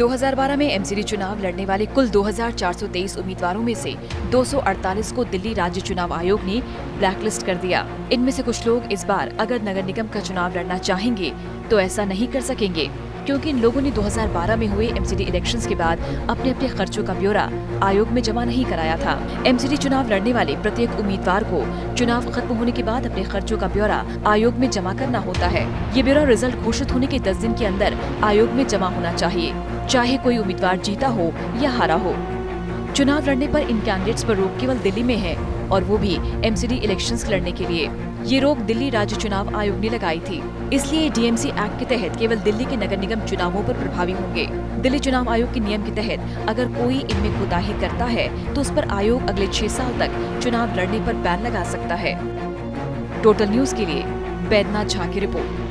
2012 में एमसीडी चुनाव लड़ने वाले कुल 2,423 उम्मीदवारों में से 248 को दिल्ली राज्य चुनाव आयोग ने ब्लैकलिस्ट कर दिया। इनमें से कुछ लोग इस बार अगर नगर निगम का चुनाव लड़ना चाहेंगे तो ऐसा नहीं कर सकेंगे। क्योंकि इन लोगों ने 2012 में हुए एमसीडी इलेक्शंस के बाद अपने अपने खर्चों का ब्यौरा आयोग में जमा नहीं कराया था। एमसीडी चुनाव लड़ने वाले प्रत्येक उम्मीदवार को चुनाव खत्म होने के बाद अपने खर्चों का ब्यौरा आयोग में जमा करना होता है। ये ब्यौरा रिज़ल्ट घोषित होने के दस दिन के अंदर आयोग में जमा होना चाहिए। चाहे कोई उम्मीदवार जीता हो या हारा हो। चुनाव लड़ने पर इन कैंडिडेट्स पर रोक केवल दिल्ली में है और वो भी एमसीडी इलेक्शंस लड़ने के लिए। ये रोक दिल्ली राज्य चुनाव आयोग ने लगाई थी। इसलिए डीएमसी एक्ट के तहत केवल दिल्ली के नगर निगम चुनावों पर प्रभावी होंगे। दिल्ली चुनाव आयोग के नियम के तहत अगर कोई इनमें कोताही करता है तो उस पर आयोग अगले छह साल तक चुनाव लड़ने पर बैन लगा सकता है। टोटल न्यूज़ के लिए बैदनाथ झा की रिपोर्ट।